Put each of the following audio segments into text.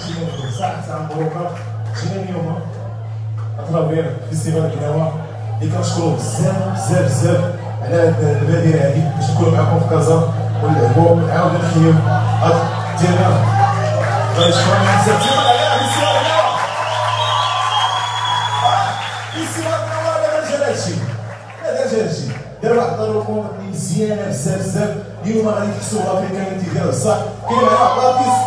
ساعة ساعة مبروكة جينا اليوم أطرابير فيستيفال كناوة اللي كنشكرو بزاف بزاف بزاف على هاد البادرة هادي باش نكونو معاكم في كازا ونلعبو ونعاود نحيو هاد غادي شكرا بزاف فيستيفال كناوة فيستيفال كناوة لا جا هادشي لا جا هادشي دار واحد الروكوم مزيانة بزاف بزاف اليوم غادي تحسوا بافريكانيتي ديال الصح كاين معنا واحد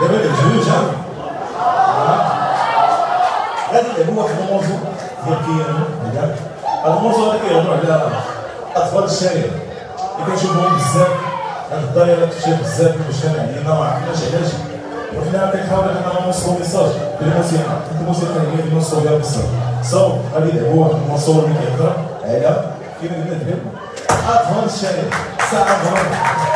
دابا الجوج هذا هو واحد الموضوع ديال كيانو هذا الموضوع هذا كيهضر على اطفال الشارع اللي كنشوفهم بزاف هاد الدائره كتشوف بزاف في المجتمع ديالنا ما عرفناش علاش وحنا كنحاولوا اننا نوصلوا message بالموسيقى الموسيقى هي اللي نوصلوا بها ال message so غادي هو واحد ال morceau اللي كيهضر على كيما قلنا دابا اطفال الشارع salão.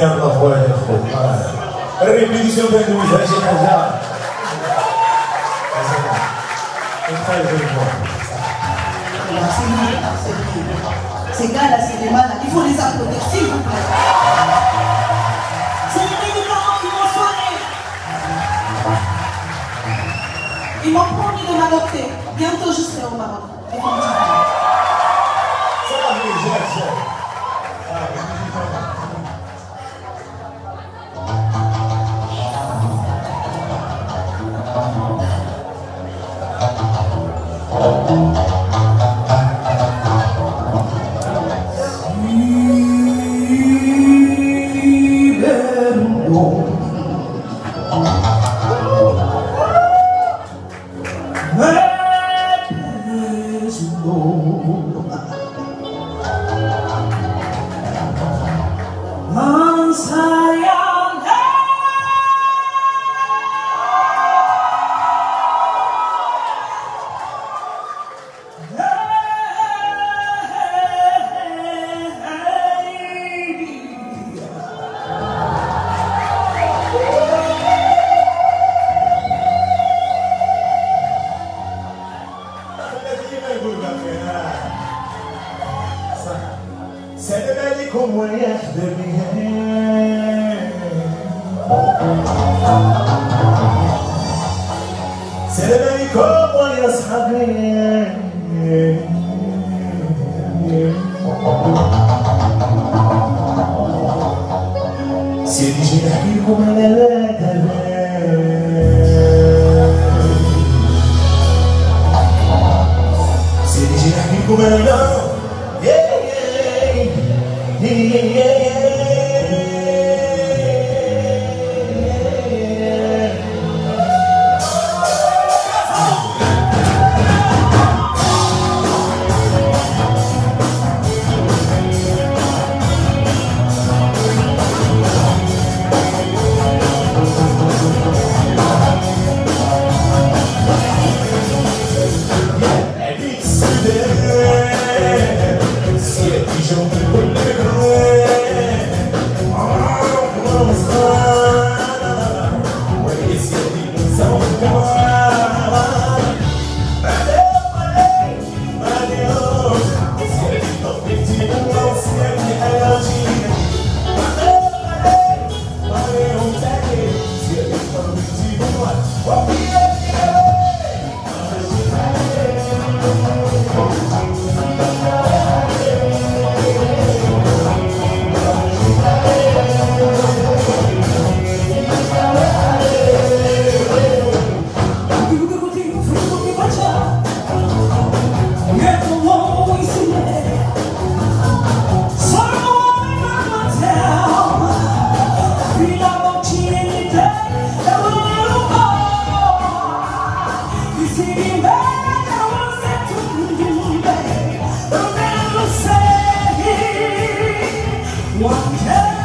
Yalla hoyle yok çıkacağım. Ces gars-là, c'est des malades. Il faut les applaudir, s'il vous plaît. C'est les mecs parents qui m'ont soigné. Ils m'ont promis de m'adopter. Bientôt, je serai au Maroc. سنجد أحكيكم على لا تبان سنجد أحكيكم على لا One, two.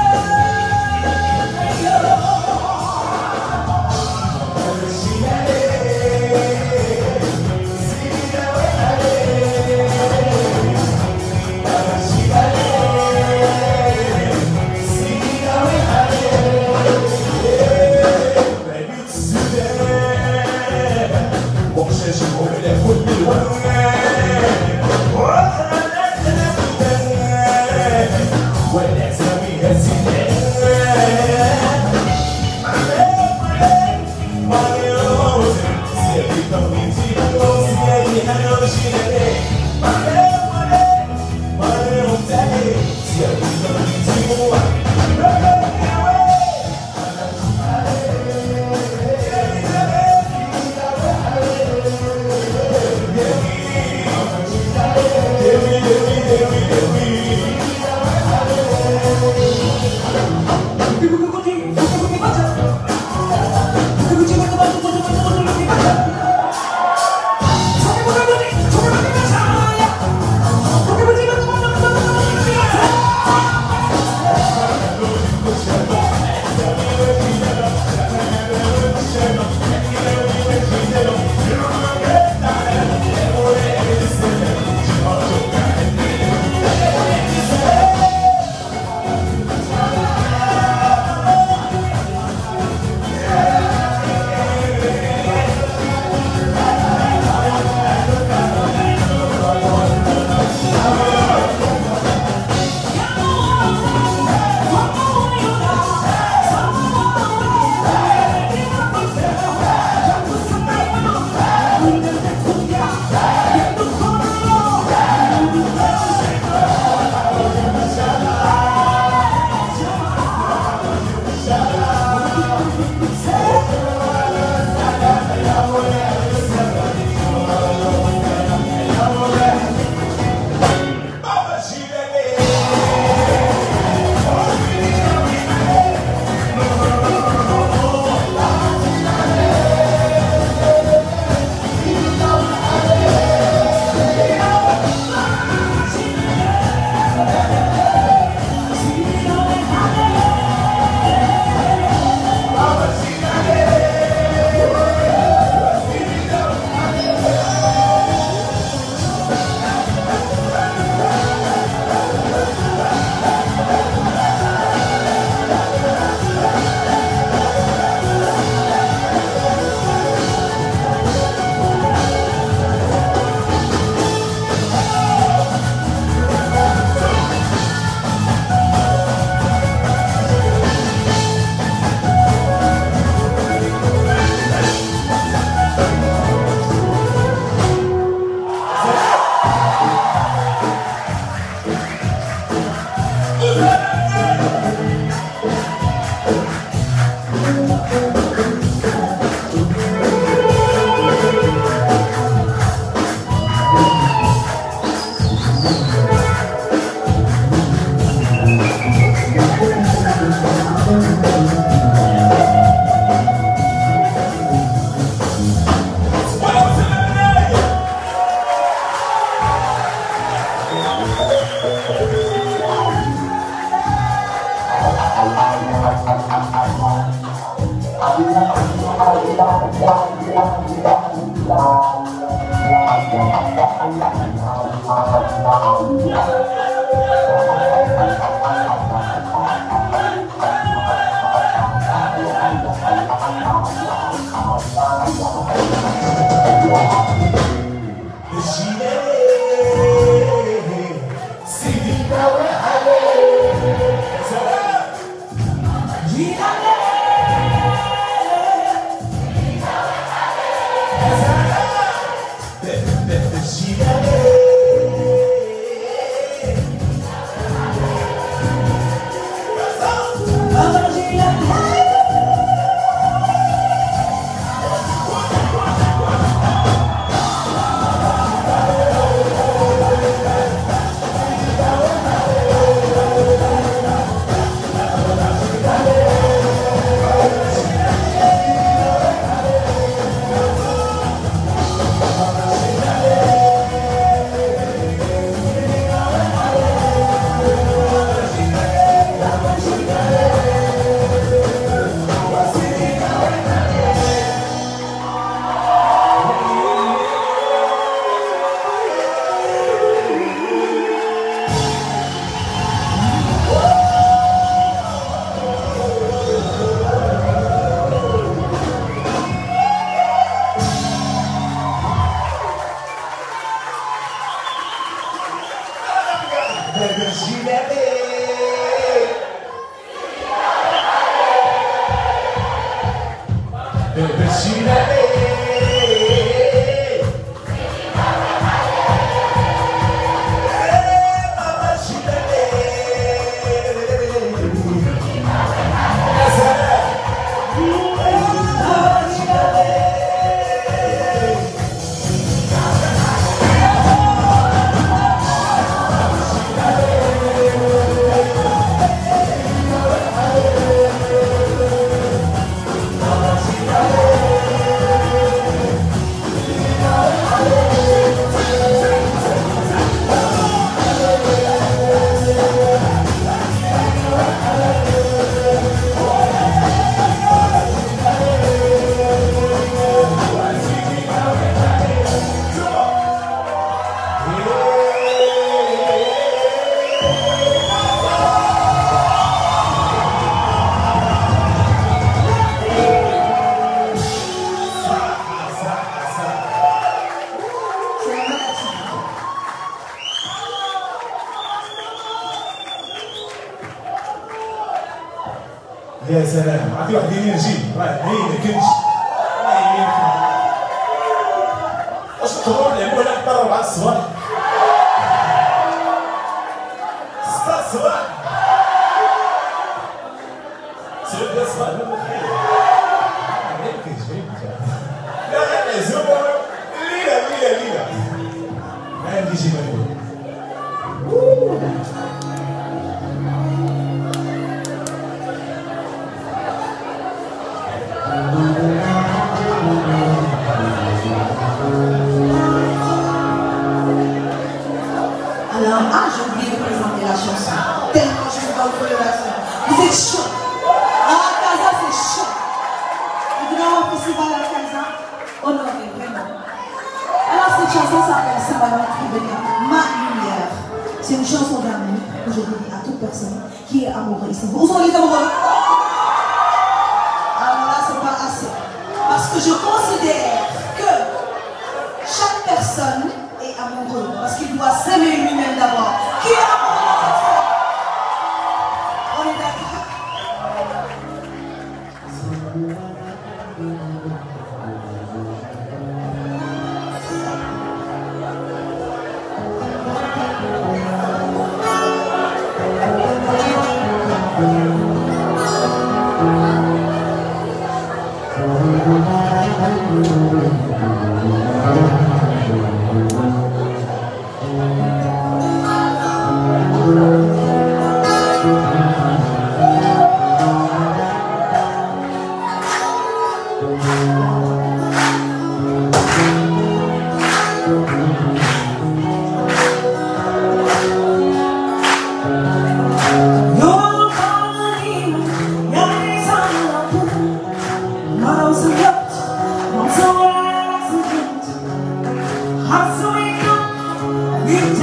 I'm so in love with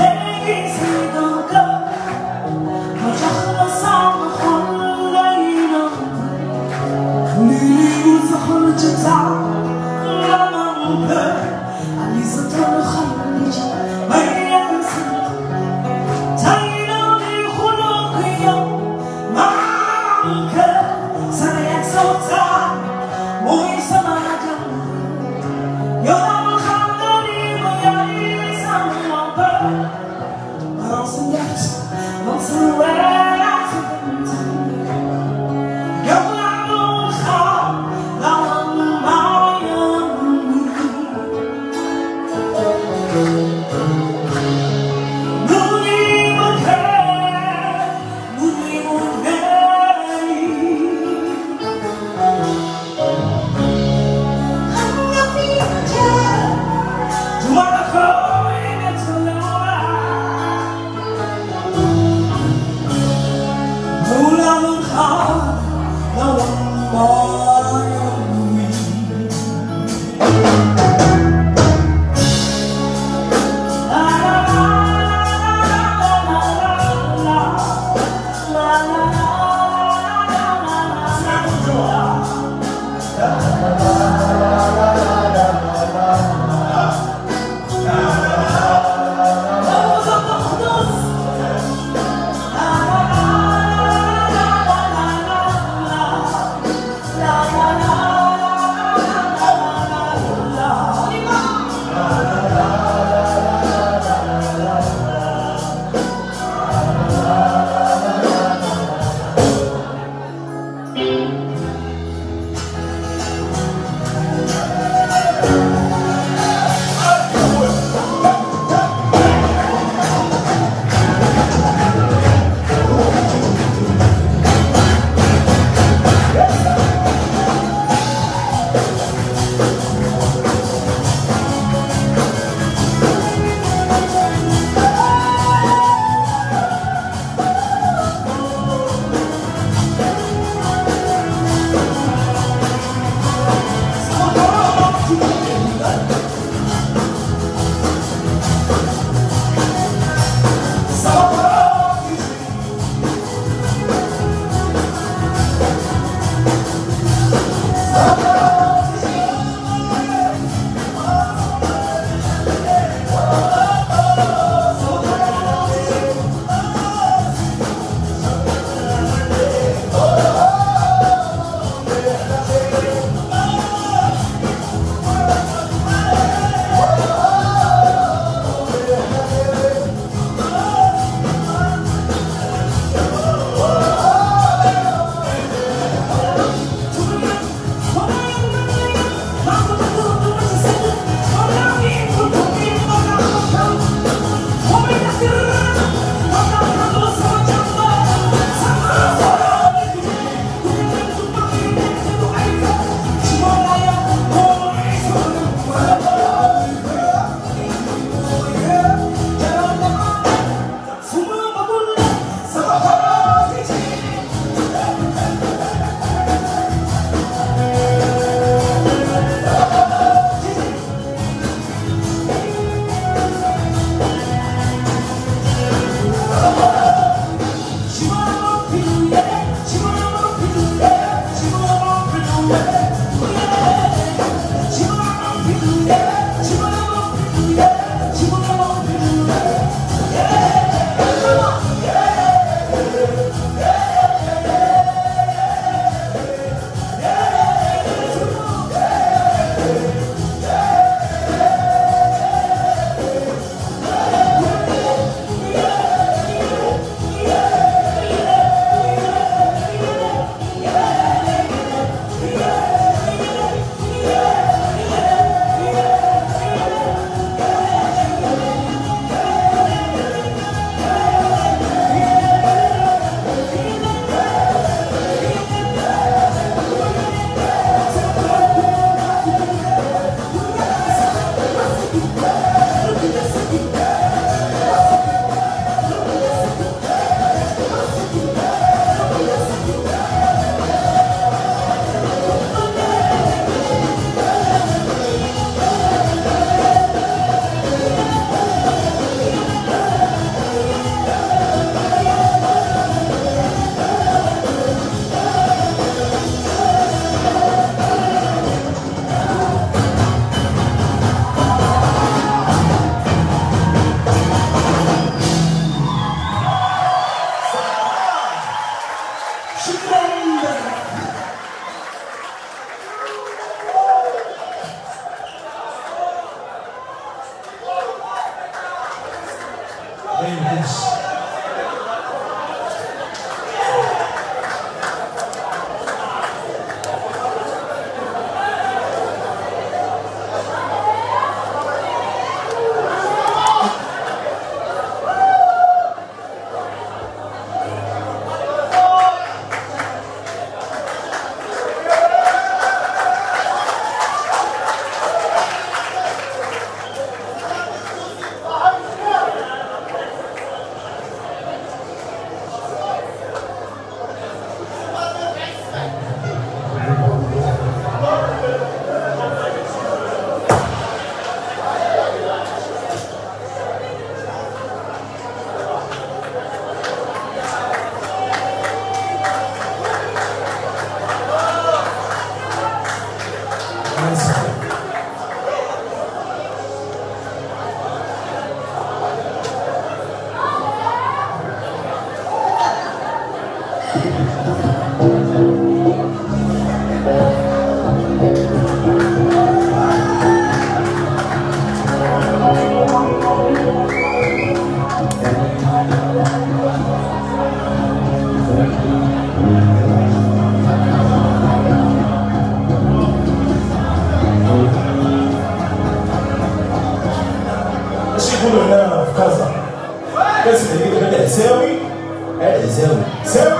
É, Zéu. Zéu.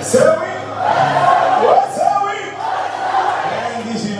Zéu. What's Zéu? É English.